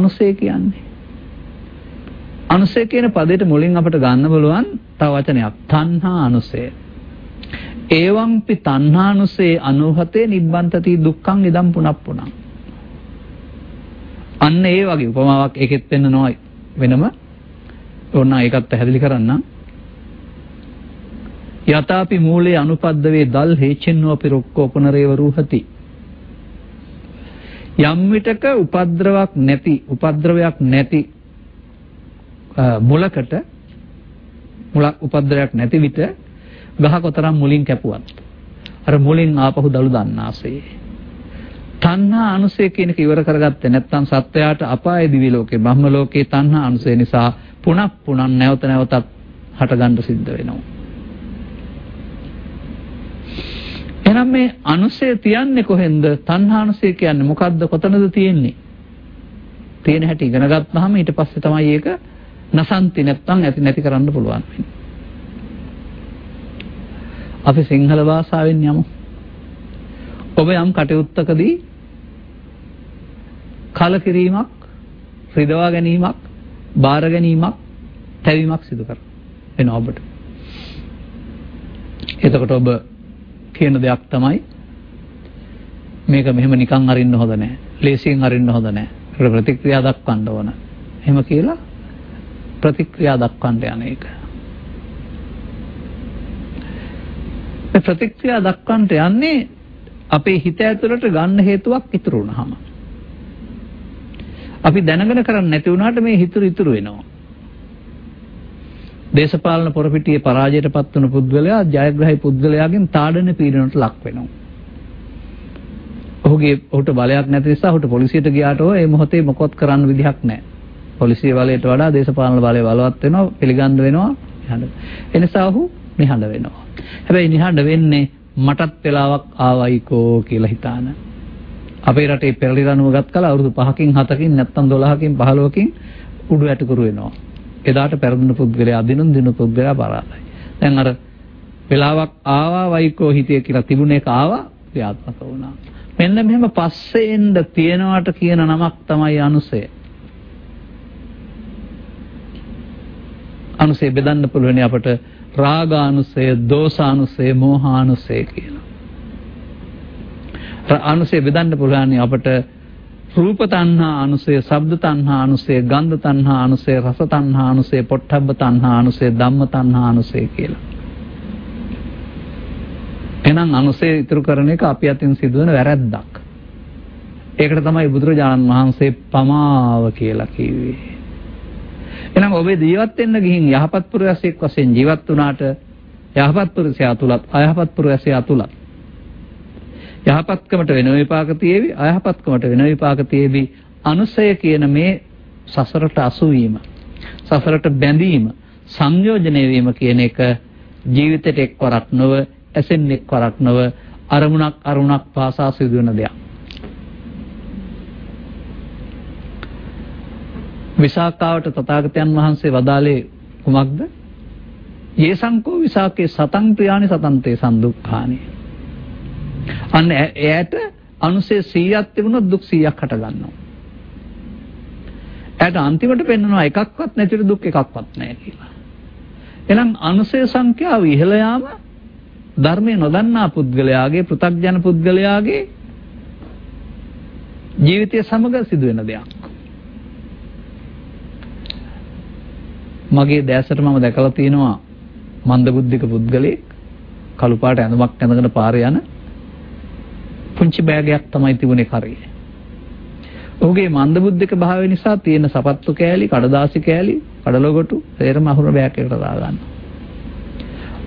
අනුසය කියන්නේ. අනුසය කියන පදයට මුලින් අපිට ගන්න බලුවන් තව වචනයක් තණ්හා අනුසය. ඒවම්පි තණ්හානුසේ 97 නිබ්බන්තති දුක්ඛං ඉදම් පුනප්පුනං. අන්න ඒ වගේ උපමාවක් ඒකෙත් පෙන්නනවා වෙනම ඕන්න ඒකත් පැහැදිලි කරන්න. යතාපි මූලේ අනුපද්දවේ දල් හේචෙන්නෝ අපි රොක්කෝ පුනරේව රූහති. යම් විටක උපද්‍රවක් නැති උපද්‍රවයක් නැති මුලකට මුලක් උපද්‍රවයක් නැති විට ගහ කොතරම් මුලින් කැපුවත් අර මුලින් ආපහු දළු දන්නාසේ. තණ්හා අනුසය කියන එක ඉවර කරගත්තේ නැත්නම් සත්වයාට අපාය දිවි ලෝකේ බ්‍රහ්ම ලෝකේ තණ්හා අනුසය නිසා පුනක් පුනක් නැවත නැවතත් හටගන්න සිද්ධ වෙනවා. එහෙනම් මේ අනුසය තියන්නේ කොහෙන්ද? තණ්හානුසය කියන්නේ මොකද්ද? කොතනද තියෙන්නේ? තියෙන හැටි ඉගෙන ගත්තාම ඊට පස්සේ තමයි ඒක නසන්ති නැත්නම් ඇති නැති කරන්න පුළුවන් වෙන්නේ. අපි සිංහල භාෂාවෙන් යමු. ඔබ යම් කටයුත්තකදී කලකිරීමක්, රිදවා ගැනීමක්, බාර ගැනීමක්, තැවීමක් සිදු කර වෙනවා ඔබට. එතකොට ඔබ කියන දෙයක් තමයි මේක මෙහෙම නිකන් අරින්න හොඳ නැහැ. ලේසියෙන් අරින්න හොඳ නැහැ. ප්‍රතික්‍රියා දක්වන්න ඕන. එහෙම කියලා ප්‍රතික්‍රියා දක්වන්න යන එක. මේ ප්‍රතික්‍රියා දක්වන්නට යන්නේ අපේ හිත ඇතුළට ගන්න හේතුවක් ඉතුරු වුණාම. අපි දැනගෙන කරන්නේ නැති වුණාට මේ හිතුරු ඉතුරු වෙනවා. දේශපාලන පොරපිටියේ පරාජයටපත් වුණු පුද්ගලයා ජයග්‍රහී පුද්ගලයාගෙන් තාඩන පීඩනට ලක් වෙනවා. ඔහුගේ ඔහුට බලයක් නැති නිසා ඔහුට පොලිසියට ගියාට ඒ මොහොතේ මොකොත් කරන්න විදිහක් නැහැ. පොලිසිය බලයට වඩා දේශපාලන බලය බලවත් වෙනවා, පිළිගන්න වෙනවා. එනිසා ඔහු නිහඬ වෙනවා. හැබැයි නිහඬ වෙන්නේ මටත් වෙලාවක් ආවයිකෝ කියලා හිතාන. අපේ රටේ පෙරලි රණුව ගත් කල අවුරුදු 5කින් 7කින් නැත්නම් 12කින් 15කින් උඩු ඇටකුරු වෙනවා. එදාට පෙරදුන පුද්ගලයා දිනුන් දිනු පුද්ගලයා පරාදයි. දැන් අර වෙලාවක් ආවා වයිකෝ හිතේ කියලා තිබුණ එක ආවා ක්‍රියාත්මක වුණා. මෙන්න මෙහෙම පස්සේ එන්න තියනවට කියන නමක් තමයි අනුසය. අනුසය බෙදන්න පුළුවන් අපට රාගානුසය, දෝසානුසය, මෝහානුසය කියලා. අනුසය බෙදන්න පුළුවන් අපට රූප තණ්හා අනුසය, ශබ්ද තණ්හා අනුසය, ගන්ධ තණ්හා අනුසය, රස තණ්හා අනුසය, පොට්ටබ්බ තණ්හා අනුසය, ධම්ම තණ්හා අනුසය කියලා. එහෙනම් අනුසය ඉතුරු කරන එක අපි අතින් සිදුවන වැරැද්දක්. ඒකට තමයි බුදුරජාණන් වහන්සේ පමාව කියලා කිව්වේ. එහෙනම් ඔබේ ජීවත් වෙන්න ගිහින් යහපත් පුරුෂයෙක් වශයෙන් ජීවත් වුණාට යහපත් පුරුෂයා තුලත් අයහපත් පුරුෂයා තුලත් යහපත්කමට වෙන විපාක තියේවි අයහපත්කමට වෙන විපාක තියේවි අනුසය කියන මේ සසරට අසු වීම සසරට බැඳීම සංයෝජනය වීම කියන එක ජීවිතයට එක්වරක් නොව ඇසෙන් එක්වරක් නොව අරමුණක් අරුණක් පාසා සිදුවන දෙයක් විසාකාවට තථාගතයන් වහන්සේ වදාළේ කුමක්ද? යේසංකෝ විසාකේ සතං ප්‍රියානි සතන්තේ සම්දුක්ඛානි. අන්න එයාට අනුසේ 100ක් තිබුණොත් දුක් 100ක් හට ගන්නවා. එයාට අන්තිමට පෙන්වනවා එකක්වත් නැතිව දුක් එකක්වත් නැහැ කියලා. එහෙනම් අනුසේ සංඛ්‍යාව ඉහළ යාම ධර්මයේ නොදන්නා පුද්ගලයාගේ පෘථග්ජන පුද්ගලයාගේ ජීවිතය සමග සිදුවෙන දෙයක්. මගේ දැසට මම දැකලා තියෙනවා මන්දබුද්ධික පුද්ගලෙක් කළු පාට ඇඳුමක් ඇඳගෙන පාරේ යන පුංචි බෑගයක් තමයි තිබුණේ කරේ. ඔහුගේ මන්දබුද්ධික භාවය නිසා තියෙන සපත්තු කෑලි, කඩදාසි කෑලි, කඩලොගටු සේරම අහුර බෑග් එකට දාගන්නවා.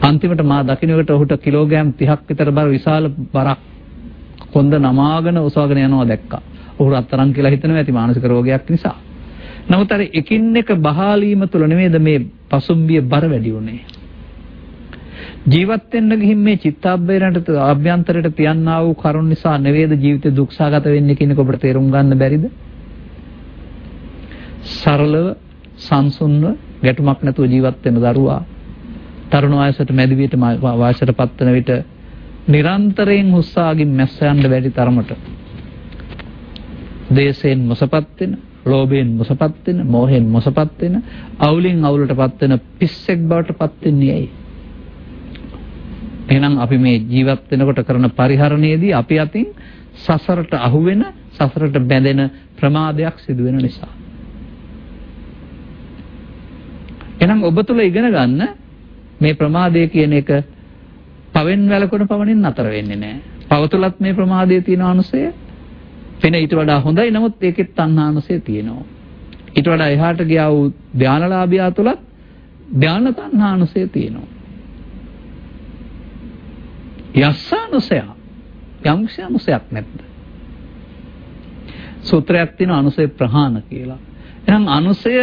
අන්තිමට මා දකින්නකට ඔහුට කිලෝග්‍රෑම් 30ක් විතර බර විශාල බරක් කොන්ද නමාගෙන ඔසවගෙන යනවා දැක්කා. ඔහු රත්තරන් කියලා හිතනවා ඇති මානසික රෝගයක් නිසා. නමුත් අර එකින් එක බහාලීම තුළ නෙමෙයිද මේ පසුම්බිය බර වැඩි උනේ. ජීවත් වෙන්න ගිහින් මේ චිත්තාබ්බේරණට ආභ්‍යන්තරයට තියන්නා වූ කරුණ නිසා නෙවෙයිද ජීවිතේ දුක්සහගත වෙන්නේ කියන එක ඔබට තේරුම් ගන්න බැරිද? සරලව සංසුන්ව ගැටුමක් නැතුව ජීවත් වෙන දරුවා තරුණ වයසට මැදි වියට වයසට පත්වන විට නිරන්තරයෙන් උත්සාහකින් මැස්ස යන්න බැරි තරමට දේශයෙන් මොසපත් වෙන ලෝභයෙන් මොසපත් වෙන, මෝහයෙන් මොසපත් වෙන, අවුලින් අවුලටපත් වෙන පිස්සෙක් බවට පත් වෙන්නේ ඇයි? එහෙනම් අපි මේ ජීවත් වෙනකොට කරන පරිහරණයේදී අපි අතින් සසරට අහු වෙන, සසරට බැඳෙන ප්‍රමාදයක් සිදු වෙන නිසා. එහෙනම් ඔබ තුල ඉගෙන ගන්න මේ ප්‍රමාදය කියන එක පවෙන් වැළකුණ පවණින් නතර වෙන්නේ නැහැ. පව තුලත් මේ ප්‍රමාදයේ තියෙන අනුසය වෙන ඊට වඩා හොඳයි. නමුත් ඒකෙත් තණ්හානුසය තියෙනවා. ඊට වඩා එහාට ගියා වූ ධානලාභියා තුලත් ධාන තණ්හානුසය තියෙනවා. යස්සානුසය යම්ක්ෂ අනුසයක් නැද්ද? සූත්‍රයක් තියෙන අනුසය ප්‍රහාණ කියලා. එහෙනම් අනුසය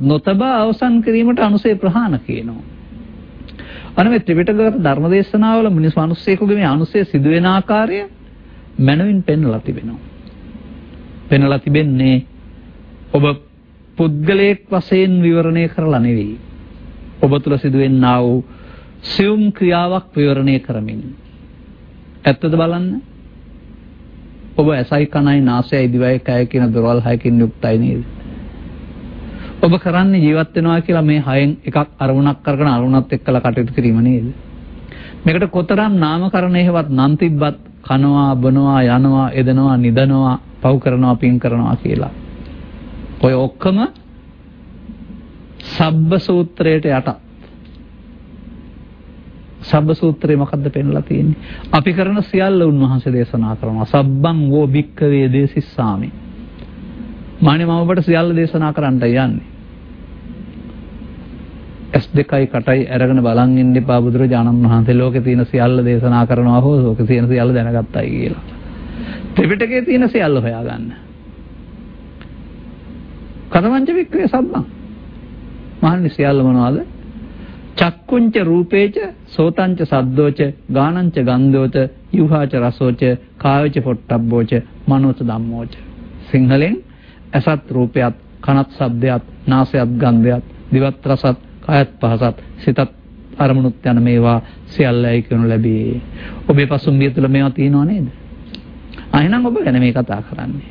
නොතබා අවසන් කිරීමට අනුසය ප්‍රහාණ කියනවා. අන මේ ත්‍රිපිටකගත ධර්මදේශනාවල මිනිස් මිනිස්සෙකුගේ මේ අනුසය සිදුවෙන ආකාරය මනවින් පෙන්වලා තිබෙනවා. පෙන්වලා තිබෙන්නේ ඔබ පුද්ගලයෙක් වශයෙන් විවරණය කරලා නෙවෙයි. ඔබ තුල සිදුවෙනා වූ සියුම් ක්‍රියාවක් විවරණය කරමින්. ඇත්තද බලන්න? ඔබ ඇසයි කනයි නාසයයි දිවයි කය කියන දොරවල් හයකින් යුක්තයි නේද? ඔබ කරන්නේ ජීවත් වෙනවා කියලා මේ හයෙන් එකක් අරමුණක් කරගෙන අරමුණත් එක්කලා කටයුතු කිරීම නේද? මේකට කොතරම් නාමකරණ හේවත් නම් තිබ්බත් කනවා, බොනවා, යනවා, එදෙනවා, නිදනවා, පව් කරනවා, පින් කරනවා කියලා. ඔය ඔක්කොම සබ්බ සූත්‍රයට යට. සබ්බ සූත්‍රේ මොකද්ද පෙන්ලා තියෙන්නේ? අපි කරන සියල්ල උන්වහන්සේ දේශනා කරනවා. සබ්බං වෝ භික්කවේ දේසිස්සාමි. මානේ මම ඔබට සියල්ල දේශනා කරන්නයි යන්නේ. S2යි කටයි අරගෙන බලන් ඉන්න එපා බුදුරජාණන් වහන්සේ ලෝකේ තියෙන සියල්ල දේශනා කරනවා හෝ ලෝකේ තියෙන සියල්ල දැනගත්තයි කියලා. ත්‍රිපිටකයේ තියෙන සියල්ල හොයාගන්න. කතමංච වික්‍රේ සම්මා. මහන්නේ සියල්ල මොනවද? චක්කුංච රූපේච සෝතංච සද්දෝච ගානංච ගන්ධෝච යුහාච රසෝච කායච පොට්ටබ්බෝච මනෝච ධම්මෝච සිංහලෙන් ඇසත් රූපයත් කනත් ශබ්දයත් නාසයත් ගන්ධයත් දිවත් රසත් කායත් පහසත් සිතත් අරමුණුත් යන මේවා සියල්ලයි කියනු ලැබී. ඔබේ පසුම්බිය තුළ මේවා තියෙනව නේද? අහිනම් ඔබ ගැන මේ කතා කරන්නේ.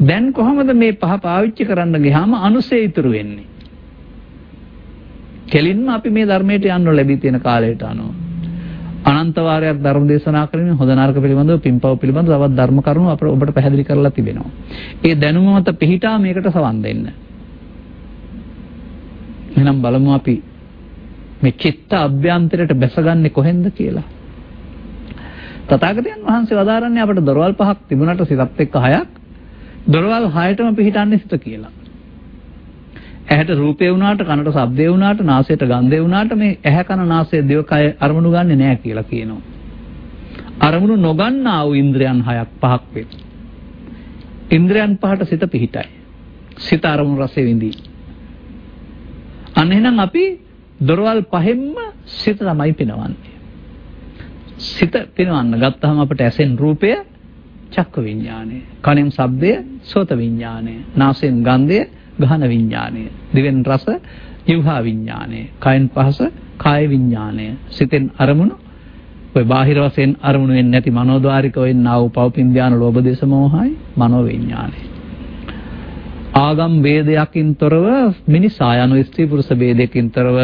දැන් කොහොමද මේ පහ පාවිච්චි කරන්න ගියාම අනුසය ඉතුරු වෙන්නේ? කෙලින්ම අපි මේ ධර්මයට යන්න ලැබී තියෙන කාලයට අනුව අනන්ත වාරයක් ධර්ම දේශනා කරමින් හොඳ නරක පිළිබඳව පින්පව් පිළිබඳව තවත් ධර්ම කරුණු අපට ඔබට පැහැදිලි කරලා තිබෙනවා. ඒ දැනුම මත පිහිටා මේකට සවන් දෙන්න. එහෙනම් බලමු අපි මේ චිත්ත අභ්‍යන්තරයට බැසගන්නේ කොහෙන්ද කියලා. තථාගතයන් වහන්සේ වදාරන්නේ අපට දොරවල් පහක් තිබුණාට සිතත් එක්ක හයක් දොරවල් හයටම පිහිටන්නේ සිත කියලා. ඇහැට රූපේ වුණාට කනට ශබ්දේ වුණාට නාසයට ගන්ධේ වුණාට මේ ඇහැ කන නාසය දිවකය අරමුණු ගන්නෙ නෑ කියලා කියනවා. අරමුණු නොගන්නා වූ ඉන්ද්‍රයන් හයක් පහක් වේ. ඉන්ද්‍රයන් පහට සිත පිහිටයි. සිත අරමුණු රසෙ විඳී. අන්න එහෙනම් අපි දොරවල් පහෙන්ම සිත තමයි පිනවන්නේ. සිත පිනවන්න ගත්තාම අපට ඇසෙන් රූපය චක්ක විඥානය, කනෙන් ශබ්දය සෝත විඥානය, නාසයෙන් ගන්ධය ගහන විඥානය, දිවෙන් රස ජීවහා විඥානය, කයෙන් පහස කාය විඥානය, සිතෙන් අරමුණු ඔය බාහිර වශයෙන් අරමුණු වෙන්නේ නැති මනෝද්වාරික වෙන්නා වූ පවපින් ධාන ලෝභ දේශ මොහයි මනෝ විඥානය. ආගම් ભેදයකින් තොරව මිනිසා යන ස්ත්‍රී පුරුෂ ભેදයකින් තොරව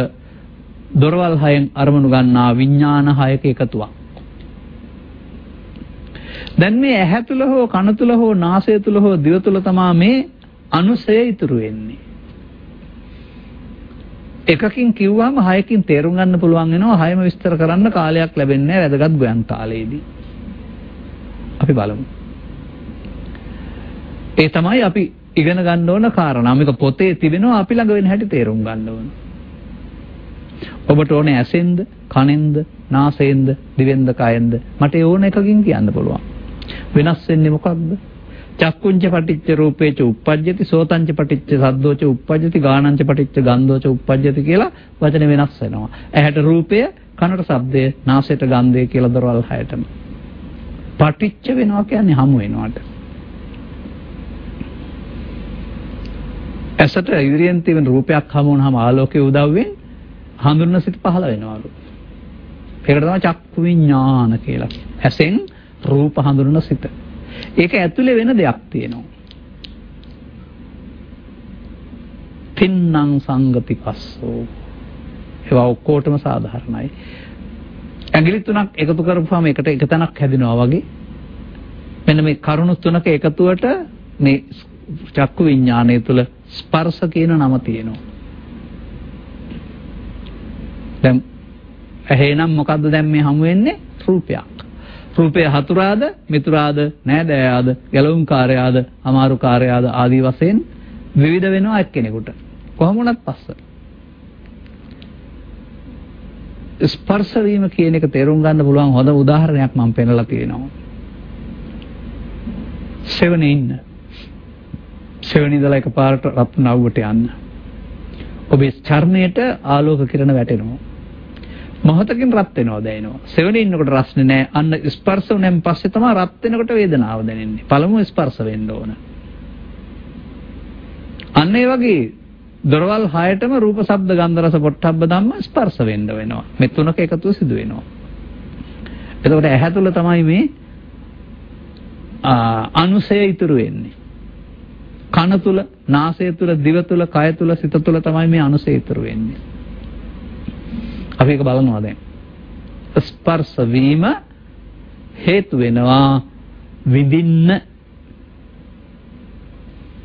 දොරවල් හයෙන් අරමුණු ගන්නා විඥාන හයක එකතුවක්. දැන් මේ ඇහැ තුල හෝ කන තුල හෝ නාසය තුල හෝ දිව තුල තමා මේ අනුසය ඉතුරු වෙන්නේ. එකකින් කිව්වම හයකින් තේරුම් ගන්න පුළුවන් වෙනවා හයම විස්තර කරන්න කාලයක් ලැබෙන්නේ නැහැ වැදගත් ගොයන් කාලයේදී. අපි බලමු. ඒ තමයි අපි ඉගෙන ගන්න ඕන කාරණා. මේක පොතේ තිබෙනවා අපි ළඟ වෙන හැටි තේරුම් ගන්න ඕන. ඔබට ඕනේ ඇසෙන්ද, කනෙන්ද, නාසයෙන්ද, දිවෙන්ද, කයෙන්ද? මට ඒ ඕන එකකින් කියන්න පුළුවන්. වෙනස් වෙන්නේ මොකක්ද? චක්කුංච පටිච්ච රූපේච උප්පජ්ජති සෝතංච පටිච්ච සද්දෝච උප්පජ්ජති ගානංච පටිච්ච ගන්ධෝච උප්පජ්ජති කියලා වචන වෙනස් වෙනවා. ඇහැට රූපය, කනට ශබ්දය, නාසයට ගන්ධය කියලා දරවල් හයටම. පටිච්ච වෙනවා කියන්නේ හමු වෙනවට. ඇසට ඉදිරියෙන් තියෙන රූපයක් හමු වුණාම ආලෝකයේ උදව්වෙන් හඳුනන සිත් පහළ වෙනවලු. ඒකට තමයි චක්කු විඥාන කියලා කියන්නේ. ඇසෙන් රූප හඳුනන සිත. ඒක ඇතුලේ වෙන දෙයක් තියෙනවා. තින්නම් සංගති පස්සෝ. ඒවා ඔක්කොටම සාධාරණයි. ඇඟිලි තුනක් එකතු කරපුවාම එකට එක තැනක් හැදෙනවා වගේ. මෙන්න මේ කරුණු තුනක එකතුවට මේ චක්කු විඥානය තුළ ස්පර්ශ කියන නම තියෙනවා. දැන් එහෙනම් මොකද්ද දැන් මේ හමු වෙන්නේ? රූපයක්. රූපය හතුරාද, මිතුරාද, නෑදෑයාද, ගැලවුම්කාරයාද, අමාරුකාරයාද ආදී වශයෙන් විවිධ වෙනවා එක්කෙනෙකුට. කොහොම වුණත් පස්ස. ස්පර්ශ වීම කියන එක තේරුම් ගන්න පුළුවන් හොඳ උදාහරණයක් මම පෙන්නලා තියෙනවා. සෙවණේ ඉන්න. සෙවණේ ඉඳලා එකපාරට රත්නව්වට යන්න. ඔබේ චර්මයට ආලෝක කිරණ වැටෙනවා. මොහොතකින් රත් වෙනවා දැනෙනවා. සෙවණේ ඉන්නකොට රස්නේ නැහැ. අන්න ස්පර්ශ වුණෙන් පස්සේ තමයි රත් වෙනකොට වේදනාව දැනෙන්නේ. පළමුව ස්පර්ශ වෙන්න ඕන. අන්න ඒ වගේ දොරවල් හයටම රූප, ශබ්ද, ගන්ධ, රස, පොට්ටබ්බ ධම්ම ස්පර්ශ වෙන්න වෙනවා. මේ තුනක එකතුව සිදු වෙනවා. එතකොට ඇහැ තුල තමයි මේ අනුසය ඉතුරු වෙන්නේ. කන තුල, නාසය තුල, දිව තුල, කය තුල, සිත තුල තමයි මේ අනුසය ඉතුරු වෙන්නේ. අපි ඒක බලනවා දැන්. ස්පර්ශ වීම හේතු වෙනවා විඳින්න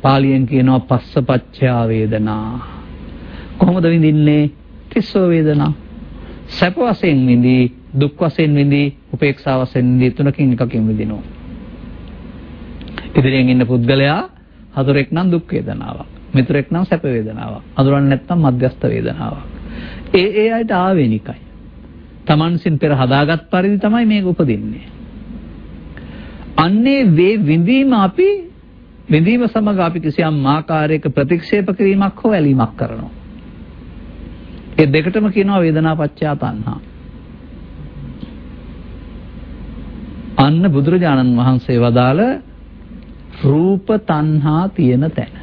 පාලියෙන් කියනවා පස්සපච්චා වේදනා. කොහොමද විඳින්නේ? තිස්සෝ වේදනා. සැප වශයෙන් විඳි, දුක් වශයෙන් විඳි, උපේක්ෂා වශයෙන් විඳි තුනකින් එකකින් විඳිනවා. ඉදිරියෙන් ඉන්න පුද්ගලයා හතුරෙක් නම් දුක් වේදනාවක්. මිතුරෙක් නම් සැප වේදනාවක්. අඳුරන්නේ නැත්නම් මධ්‍යස්ථ වේදනාවක්. ඒ ඒ අයට ආවේනිකයි. Tamansin පෙර හදාගත් පරිදි තමයි මේක උපදින්නේ. අන්නේ වේ විඳීම අපි විඳීම සමග අපි කිසියම් ආකාරයක ප්‍රතික්ෂේප කිරීමක් හෝ ඇලීමක් කරනවා. ඒ දෙකටම කියනවා වේදනාපච්චය තණ්හා. අන්න බුදුරජාණන් වහන්සේ වදාළ රූප තණ්හා තියෙන තැන.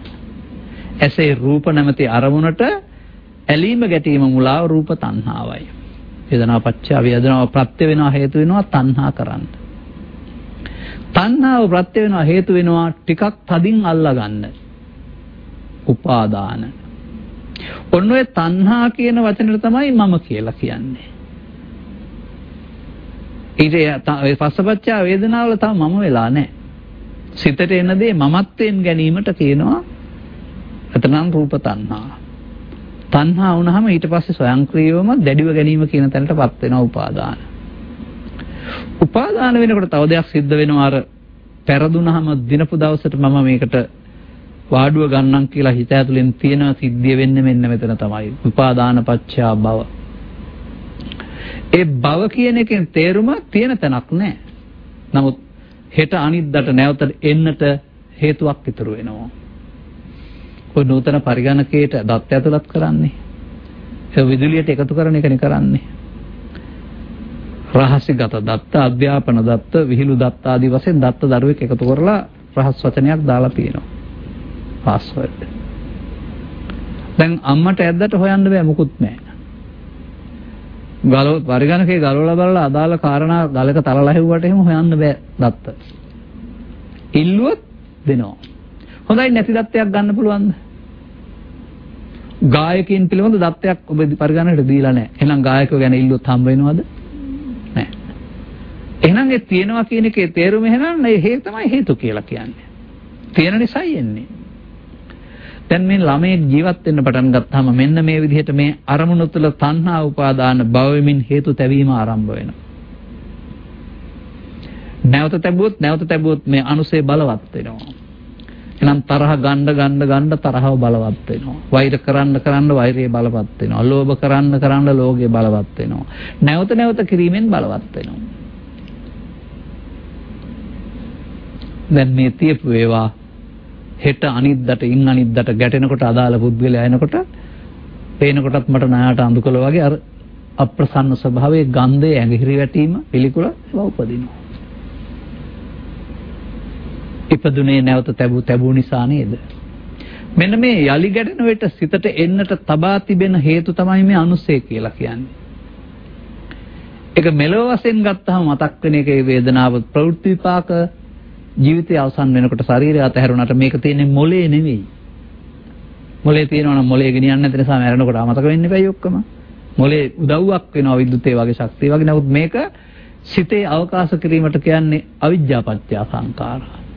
එසේ රූප නැමැති අරමුණට ඇලීම ගැටීම මුලාව රූප තණ්හාවයි. වේදනාපච්චය වේදනාව ප්‍රත්‍ය වෙනවා හේතු වෙනවා තණ්හා කරන්න. තණ්හාව ප්‍රත්‍ය වෙනවා හේතු වෙනවා ටිකක් තදින් අල්ලා ගන්න. උපාදාන. ඔන්න ඔය තණ්හා කියන වචනෙට තමයි මම කියලා කියන්නේ. ඊට පස්සපච්චා වේදනාවල තව මම වෙලා නැහැ. සිතට එන දේ මමත්වෙන් ගැනීමට කියනවා එතනම් රූප තණ්හා. තණ්හා වුණාම ඊට පස්සේ ස්වයංක්‍රීයවම දැඩිව ගැනීම කියන තැනටපත් වෙනවා උපාදාන. උපාදාන වෙනකොට තව දෙයක් සිද්ධ වෙනවා අර පෙරදුනහම දිනපු දවසට මම මේකට වාඩුව ගන්නම් කියලා හිත ඇතුලෙන් තියෙන සිද්ධිය වෙන්නේ මෙන්න මෙතන තමයි. උපාදාන පච්චා භව. ඒ භව කියන එකෙන් තේරුම තියෙන තැනක් නැහැ. නමුත් හෙට අනිද්දාට නැවත එන්නට හේතුවක් ඉතුරු වෙනවා. ඔය නූතන පරිගණකයට දත් ඇතුළත් කරන්නේ. ඒ විදුලියට එකතු කරන එකනේ කරන්නේ. රහස්‍යගත දත්ත, අධ්‍යාපන දත්ත, විහිළු දත්ත ආදී වශයෙන් දත්ත දරුවෙක් එකතු කරලා රහස් වචනයක් දාලා තියෙනවා. පාස්වර්ඩ්. දැන් අම්මට ඇද්දට හොයන්න බෑ මොකුත් නැහැ. ගලව පරිගණකේ ගලවලා බලලා අදාළ කාරණා ගලක තරලා හෙව්වට එහෙම හොයන්න බෑ දත්ත. ඉල්ලුවොත් දෙනවා. හොඳයි නැති දත්තයක් ගන්න පුළුවන්ද? ගායකයන් පිළිබඳ දත්තයක් ඔබ පරිගණකයට දීලා නැහැ. එහෙනම් ගායකයෝ ගැන ඉල්ලුවොත් හම්බ වෙනවද? නැහැ. එහෙනම් ඒ තියෙනවා කියන එකේ තේරුම එහෙනම් ඒ හේ තමයි හේතු කියලා කියන්නේ. තියෙන නිසායි එන්නේ. දැන් මේ ළමයේ ජීවත් වෙන්න පටන් ගත්තාම මෙන්න මේ විදිහට මේ අරමුණු තුළ තණ්හා උපාදාන භවෙමින් හේතු තැවීම ආරම්භ වෙනවා. නැවත තැබුවොත් නැවත තැබුවොත් මේ අනුසේ බලවත් වෙනවා. එහෙනම් තරහ ගන්න ගන්න ගන්න තරහව බලවත් වෙනවා. වෛර කරන්න කරන්න වෛරය බලවත් වෙනවා. ලෝභ කරන්න කරන්න ලෝභය බලවත් වෙනවා. නැවත නැවත කිරීමෙන් බලවත් වෙනවා. දැන් මේ තියපු ඒවා හෙට අනිද්දාට ඉන් අනිද්දාට ගැටෙනකොට අදාළ පුද්ගලයා එනකොට පේනකොටත් මට නායට අඳුකල වගේ අර අප්‍රසන්න ස්වභාවයේ ගන්ධය ඇඟිලි වැටීම පිළිකුල ඒවා උපදිනවා. ඉපදුනේ නැවත තැබූ තැබූ නිසා නේද? මෙන්න මේ යලි ගැටෙන විට සිතට එන්නට තබා තිබෙන හේතු තමයි මේ අනුසය කියලා කියන්නේ. ඒක මෙලොව වශයෙන් ගත්තාම මතක් වෙන එකේ වේදනාව ප්‍රවෘත්ති විපාක ජීවිතය අවසන් වෙනකොට ශරීරය අතහැරුණාට මේක තියෙන්නේ මොලේ නෙවෙයි. මොලේ තියෙනවා නම් මොලේ ගෙනියන්න නැති නිසා මැරෙනකොට අමතක වෙන්න එපයි ඔක්කොම. මොලේ උදව්වක් වෙනවා විද්‍යුතේ වගේ ශක්තිය වගේ. නමුත් මේක සිතේ අවකාශ කිරීමට කියන්නේ අවිජ්ජාපත්‍ය සංකාරා.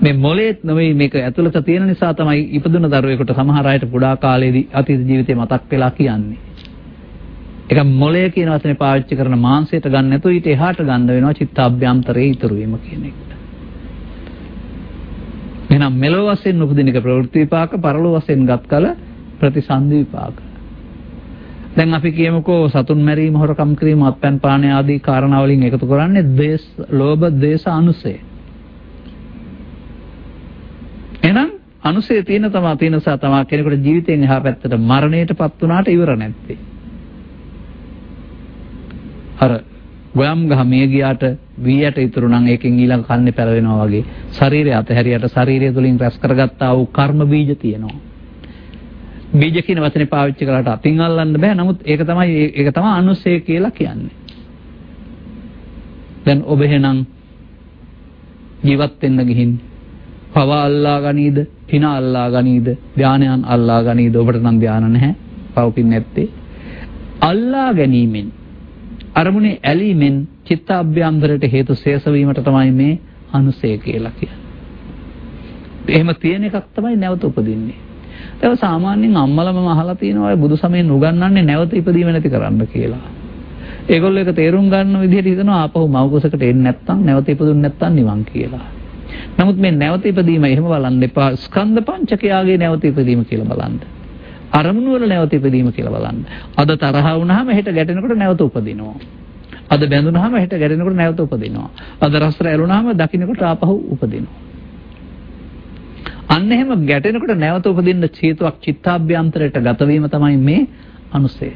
මේ මොලේත් නෙවෙයි මේක ඇතුළත තියෙන නිසා තමයි ඉපදුන දරුවෙකුට සමහර අයට පුඩා කාලේදී අතීත ජීවිතේ මතක් වෙලා කියන්නේ. ඒක මොලේ කියන වචනේ පාවිච්චි කරන මාංශයට ගන්න නැතුව ඊට එහාට ගන්න වෙනවා චිත්තාභ්‍යන්තරයේ ඉතුරු වීම කියන එකට. එහෙනම් මෙලොව වශයෙන් උපදින එක ප්‍රවෘත්ති විපාක, පරලොව වශයෙන් ගත් කල ප්‍රතිසන්දි විපාක. දැන් අපි කියමුකෝ සතුන් මැරීම, හොරකම් කිරීම, අත්පැන් පානය ආදී කාරණා වලින් එකතු කරන්නේ දේශ, ලෝභ, දේශ, අනුසය. එහෙනම් අනුසය තියෙන තමා තියෙන නිසා තමා කෙනෙකුට ජීවිතයෙන් එහා පැත්තට මරණයටපත් වුණාට ඉවර නැත්තේ. අර ගොයම් ගහ මිය ගියාට වීයට ඉතුරු නම් ඒකෙන් ඊළඟ කන්නේ පැලවෙනවා වගේ ශරීරය අතහැරියට ශරීරය තුලින් රැස් කරගත්තා වූ කර්ම බීජ තියෙනවා. බීජ කියන වචනේ පාවිච්චි කරලාට අතින් අල්ලන්න බෑ. නමුත් ඒක තමයි ඒක තමයි අනුසය කියලා කියන්නේ. දැන් ඔබ එහෙනම් ජීවත් වෙන්න ගිහින් පව අල්ලා ගනීද, පින අල්ලා ගනීද, ධානයන් අල්ලා ගනීද? ඔබට නම් ධාන නැහැ. පවකින් නැත්තේ. අල්ලා ගැනීමෙන් අරමුණේ ඇලීමෙන් චිත්ත අභ්‍යන්තරයට හේතු ශේෂ වීමට තමයි මේ අනුසය කියලා කියන්නේ. එහෙම තියෙන එකක් තමයි නැවත උපදින්නේ. ඒක සාමාන්‍යයෙන් අම්මලම අහලා තියෙනවා බුදු සමයෙන් උගන්වන්නේ නැවත ඉපදීම නැති කරන්න කියලා. ඒගොල්ලෝ ඒක තේරුම් ගන්න විදිහට හිතනවා ආපහු මව කුසකට එන්නේ නැත්නම් නැවත ඉපදුන්නේ නැත්නම් නිවන් කියලා. නමුත් මේ නැවත ඉපදීම එහෙම බලන්න එපා. ස්කන්ධ පංචකයාගේ නැවත ඉපදීම කියලා බලන්න. අරමුණු වල නැවත ඉපදීම කියලා බලන්න. අද තරහ වුණාම හෙට ගැටෙනකොට නැවත උපදිනවා. අද බැඳුනහම හෙට ගැටෙනකොට නැවත උපදිනවා. අද රස රැළුණාම දකින්නකොට ආපහු උපදිනවා. අන්න එහෙම ගැටෙනකොට නැවත උපදින්න චේතුවක් චිත්තාභ්‍යන්තරයට ගත වීම තමයි මේ අනුසය.